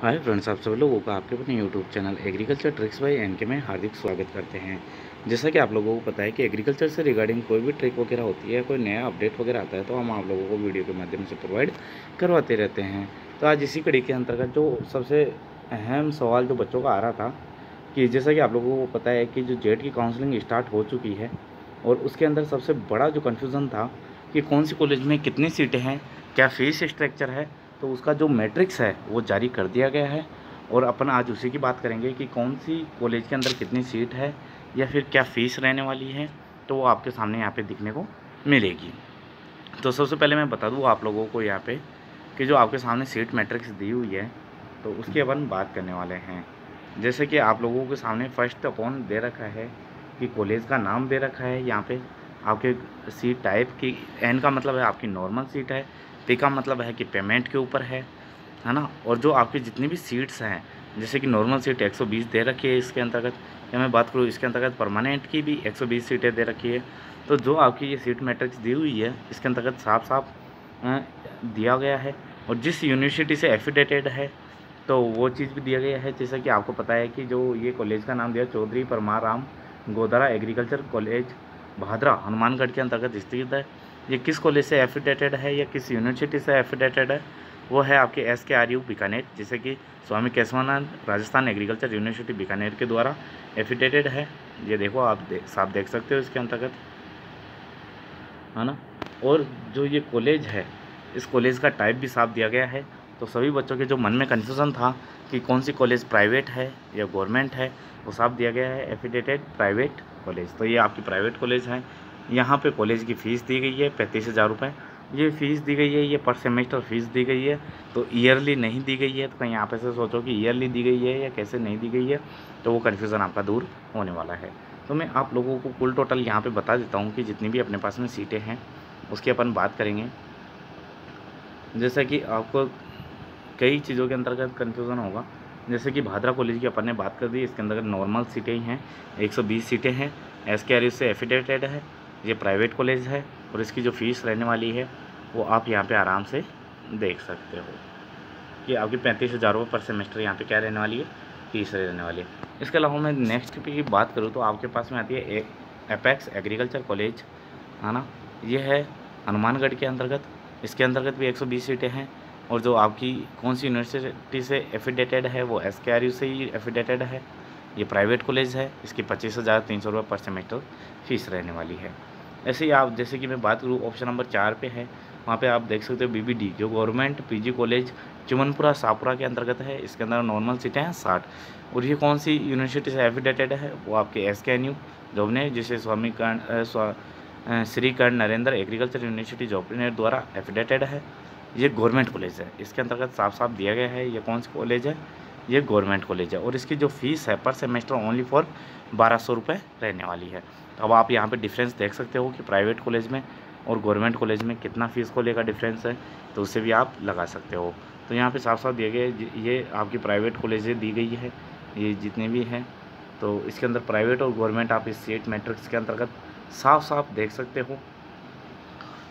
Hi friends, आप सभी लोगों का आपके अपने YouTube channel agriculture tricks by N K में हार्दिक स्वागत करते हैं। जैसा कि आप लोगों को पता है कि एग्रीकल्चर से रिगार्डिंग कोई भी ट्रिक वगैरह होती है, कोई नया अपडेट वगैरह आता है तो हम आप लोगों को वीडियो के माध्यम से प्रोवाइड करवाते रहते हैं। तो आज इसी कड़ी के अंतर्गत जो सबसे अहम सवाल जो बच्चों का आ रहा था कि जैसा कि आप लोगों को पता है कि जो जेट की काउंसलिंग स्टार्ट हो चुकी है और उसके अंदर सबसे बड़ा जो कन्फ्यूज़न था कि कौन सी कॉलेज में कितनी सीटें हैं, क्या फ़ीस स्ट्रक्चर है तो उसका जो मैट्रिक्स है, वो जारी कर दिया गया है। और अपन आज उसी की बात करेंगे कि कौन सी कॉलेज के अंदर कितनी सीट है या फिर क्या फ़ीस रहने वाली है तो वो आपके सामने यहाँ पे दिखने को मिलेगी। तो सबसे पहले मैं बता दूँ आप लोगों को यहाँ पे कि जो आपके सामने सीट मैट्रिक्स दी हुई है तो उसकी अपन बात करने वाले हैं। जैसे कि आप लोगों के सामने फ़र्स्ट अपॉन दे रखा है कि कॉलेज का नाम दे रखा है, यहाँ पे आपके सीट टाइप की एन का मतलब है आपकी नॉर्मल सीट है पे का मतलब है कि पेमेंट के ऊपर है है ना? और जो आपकी जितनी भी सीट्स हैं, जैसे कि नॉर्मल सीट 120 दे रखी है इसके अंतर्गत, या मैं बात करूँ इसके अंतर्गत परमानेंट की भी 120 सीटें दे रखी है तो जो आपकी ये सीट मैट्रिक्स दी हुई है, इसके अंतर्गत साफ़ साफ़ दिया गया है। और जिस यूनिवर्सिटी से एफिडेटेड है तो वो चीज़ भी दिया गया है। जैसा कि आपको पता है कि जो ये कॉलेज का नाम दिया, चौधरी परमार राम गोदारा एग्रीकल्चर कॉलेज, भादरा, हनुमानगढ़ के अंतर्गत स्थित है। ये किस कॉलेज से एफिडेटेड है या किस यूनिवर्सिटी से एफिडेटेड है वो है आपके एस के आर यू बीकानेर जिसे कि स्वामी केशवानंद राजस्थान एग्रीकल्चर यूनिवर्सिटी बीकानेर के द्वारा एफिडेटेड है। ये देखो आप दे, साफ़ देख सकते हो इसके अंतर्गत। है ना? और जो ये कॉलेज है इस कॉलेज का टाइप भी साफ़ दिया गया है। तो सभी बच्चों के जो मन में कन्फ्यूज़न था कि कौन सी कॉलेज प्राइवेट है या गवर्नमेंट है वो साफ़ दिया गया है एफिडेटेड प्राइवेट कॉलेज। तो ये आपकी प्राइवेट कॉलेज है यहाँ पे कॉलेज की फ़ीस दी गई है, पैंतीस हज़ार रुपये ये फ़ीस दी गई है, ये पर सेमेस्टर फ़ीस दी गई है। तो ईयरली नहीं दी गई है तो कहीं यहाँ पे से सोचो कि ईयरली दी गई है या कैसे नहीं दी गई है तो वो कन्फ्यूज़न आपका दूर होने वाला है। तो मैं आप लोगों को कुल टोटल यहाँ पे बता देता हूँ कि जितनी भी अपने पास में सीटें हैं, उसकी अपन बात करेंगे। जैसा कि आपको कई चीज़ों के अंतर्गत कन्फ्यूज़न होगा। जैसे कि भादरा कॉलेज की अपन ने बात कर दी, इसके अंदर नॉर्मल सीटें ही हैं 120 सीटें हैं एस के आर से एफिडेटेड है ये प्राइवेट कॉलेज है और इसकी जो फ़ीस रहने वाली है, वो आप यहाँ पे आराम से देख सकते हो। कि आपकी पैंतीस हज़ार रुपये पर सेमेस्टर यहाँ पे क्या रहने वाली है? फ़ीस रहने वाली है। इसके अलावा मैं नेक्स्ट की बात करूँ तो आपके पास में आती है एपेक्स एग्रीकल्चर कॉलेज है ना? ये है हनुमानगढ़ के अंतर्गत। इसके अंतर्गत भी 120 सीटें हैं और जो आपकी कौन सी यूनिवर्सिटी से एफिडेटेड है, वो एस से ही एफिडेटेड है। ये प्राइवेट कॉलेज है, इसकी पच्चीस हज़ार तीन सौ रुपये पर सेमेस्टर फ़ीस रहने वाली है। ऐसे ही आप, जैसे कि मैं बात करूँ ऑप्शन नंबर चार पे है। वहाँ पे आप देख सकते हो बीबीडी जो government PG college Chumanpura Sapura के अंतर्गत है। इसके अंदर नॉर्मल सीटें हैं साठ। और ये कौन सी यूनिवर्सिटी से एफिडेटेड है? वो आपके एस के एन यू जोबनेर जिसे स्वामी कर्ण स्वा श्री कर्ण नरेंद्र एग्रीकल्चर यूनिवर्सिटी जोबनेर द्वारा एफिडेटेड है। ये गवर्नमेंट कॉलेज है। इसके अंतर्गत साफ़ साफ़ दिया गया है, ये कौन सी कॉलेज है? ये गवर्नमेंट कॉलेज है और इसकी जो फ़ीस है पर सेमेस्टर ओनली फॉर बारह सौ रुपये रहने वाली है। अब आप यहाँ पे डिफरेंस देख सकते हो कि प्राइवेट कॉलेज में और गवर्नमेंट कॉलेज में कितना फ़ीस को लेकर डिफरेंस है तो उससे भी आप लगा सकते हो। तो यहाँ पे साफ़ साफ़ दिए गए ये आपकी प्राइवेट कॉलेजें दी गई है, ये जितने भी हैं। तो इसके अंदर प्राइवेट और गवर्नमेंट, आप इस सीट मैट्रिक्स के अंतर्गत साफ़ साफ़ देख सकते हो।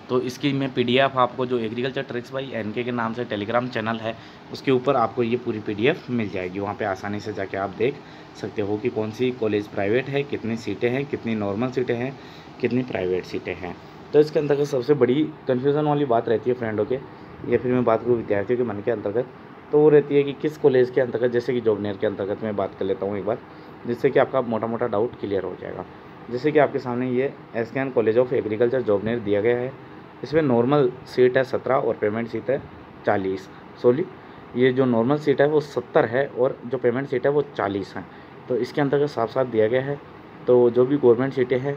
तो इसकी मैं पीडीएफ आपको जो एग्रीकल्चर ट्रिक्स बाई एनके के नाम से टेलीग्राम चैनल है, उसके ऊपर आपको ये पूरी पीडीएफ मिल जाएगी। वहाँ पे आसानी से जाके आप देख सकते हो कि कौन सी कॉलेज प्राइवेट है, कितनी सीटें हैं, कितनी नॉर्मल सीटें हैं, कितनी प्राइवेट सीटें हैं। तो इसके अंतर्गत सबसे बड़ी कन्फ्यूज़न वाली बात रहती है फ्रेंडों के या फिर मैं बात करूँ विद्यार्थियों के मन के अंतर्गत तो वो रहती है कि किस कॉलेज के अंतर्गत, जैसे कि जॉबनेर के अंतर्गत मैं बात कर लेता हूँ एक बार, जिससे कि आपका मोटा मोटा डाउट क्लियर हो जाएगा। जैसे कि आपके सामने ये S college of agriculture Jobner दिया गया है इसमें नॉर्मल सीट है सत्रह और पेमेंट सीट है चालीस। सोली ये जो नॉर्मल सीट है वो सत्तर है और जो पेमेंट सीट है वो चालीस है। तो इसके अंतर्गत साफ़ साफ़ दिया गया है। तो जो भी गवर्नमेंट सीटें हैं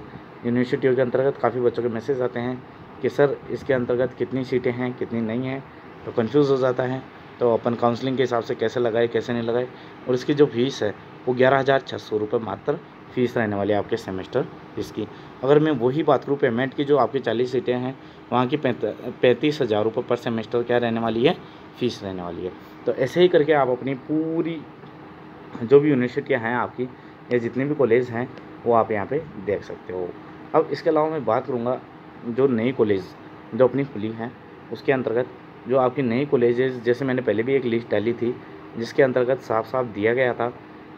यूनिवर्सिटियों के अंतर्गत काफ़ी बच्चों के मैसेज आते हैं कि, सर, इसके अंतर्गत कितनी सीटें हैं, कितनी नहीं हैं? तो कन्फ्यूज़ हो जाता है। तो अपन काउंसलिंग के हिसाब से कैसे लगाए, कैसे नहीं लगाए? और इसकी जो फ़ीस है, वो ग्यारह हज़ार छः सौ रुपये मात्र फ़ीस रहने वाली है आपके सेमेस्टर इसकी अगर मैं वही बात करूँ पेमेंट की जो आपकी चालीस सीटें हैं, वहाँ की पैंतीस हज़ार रुपये पर सेमेस्टर क्या रहने वाली है? फ़ीस रहने वाली है। तो ऐसे ही करके आप अपनी पूरी, जो भी यूनिवर्सिटियाँ हैं आपकी, या जितने भी कॉलेज हैं, वो आप यहाँ पे देख सकते हो। अब इसके अलावा मैं बात करूँगा, जो नई कॉलेज जो अपनी खुली हैं, उसके अंतर्गत जो आपकी नई कॉलेजेस जैसे मैंने पहले भी एक लिस्ट डाली थी, जिसके अंतर्गत साफ़ साफ़ दिया गया था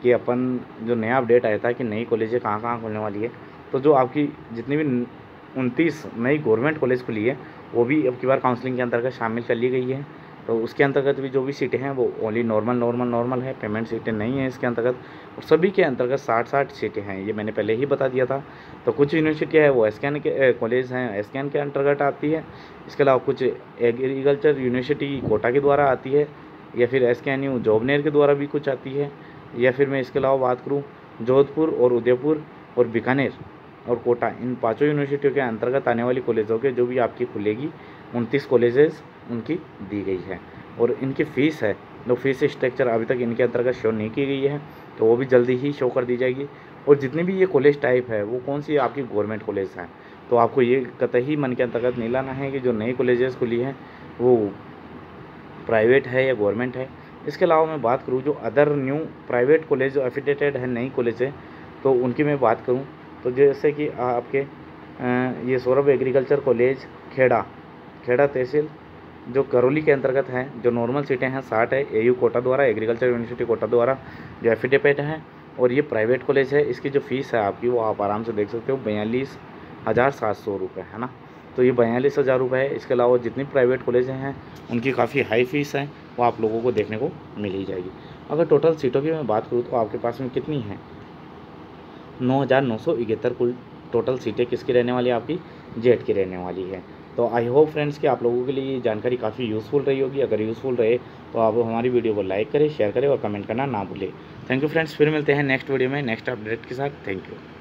कि अपन जो नया अपडेट आया था कि नई कॉलेजें कहाँ कहाँ खुलने वाली है तो जो आपकी जितनी भी उनतीस नई गवर्नमेंट कॉलेज खुली है, वो भी अब की बार काउंसलिंग के अंतर्गत शामिल कर ली गई है। तो उसके अंतर्गत भी जो भी सीटें हैं, वो ओनली नॉर्मल नॉर्मल नॉर्मल है। पेमेंट सीटें नहीं हैं इसके अंतर्गत। और सभी के अंतर्गत साठ साठ सीटें हैं, ये मैंने पहले ही बता दिया था। तो कुछ यूनिवर्सिटी है, वो एस के कॉलेज हैं एस के अंतर्गत आती है। इसके अलावा कुछ एग्रीकल्चर यूनिवर्सिटी कोटा के द्वारा आती है, या फिर एस के एन यू जॉबनेर के द्वारा भी कुछ आती है, या फिर मैं इसके अलावा बात करूँ, जोधपुर और उदयपुर और बीकानेर। और कोटा। इन पाँचों यूनिवर्सिटियों के अंतर्गत आने वाली कॉलेजों के जो भी आपकी खुलेगी, उनतीस कॉलेजेस उनकी दी गई है। और इनकी फ़ीस है, जो फ़ीस स्ट्रक्चर अभी तक इनके अंतर्गत शो नहीं की गई है तो वो भी जल्दी ही शो कर दी जाएगी। और जितनी भी ये कॉलेज टाइप है, वो कौन सी आपकी गवर्नमेंट कॉलेज हैं? तो आपको ये कतई मन के अंतर्गत नहीं लाना है कि जो नई कॉलेजेस खुली हैं, वो प्राइवेट है या गवर्नमेंट है। इसके अलावा मैं बात करूँ जो अदर न्यू प्राइवेट कॉलेज जो एफिडेटेड है, नई कॉलेज है तो उनकी मैं बात करूँ तो जैसे कि आपके ये सौरभ एग्रीकल्चर कॉलेज खेड़ा खेड़ा तहसील, जो करौली के अंतर्गत हैं, जो नॉर्मल सीटें हैं, साठ है एयू कोटा द्वारा एग्रीकल्चर यूनिवर्सिटी कोटा द्वारा, जो एफिडेविट है, और ये प्राइवेट कॉलेज है, इसकी जो फ़ीस है आपकी, वो आप आराम से देख सकते हो, बयालीस हज़ार सात सौ रुपये है ना? तो ये बयालीस हज़ार रुपये है, इसके अलावा जितनी प्राइवेट कॉलेजें हैं, उनकी काफ़ी हाई फ़ीस है, वो आप लोगों को देखने को मिल ही जाएगी। अगर टोटल सीटों की मैं बात करूँ तो आपके पास में कितनी हैं? नौ हज़ार नौ सौ इकहत्तर कुल टोटल सीटें किसकी रहने वाली है? आपकी जेट की रहने वाली है। तो आई होप फ्रेंड्स कि आप लोगों के लिए ये जानकारी काफ़ी यूज़फुल रही होगी। अगर यूज़फुल रहे तो आप हमारी वीडियो को लाइक करें शेयर करें और कमेंट करना ना भूलें। थैंक यू फ्रेंड्स फिर मिलते हैं नेक्स्ट वीडियो में नेक्स्ट अपडेट के साथ। Thank you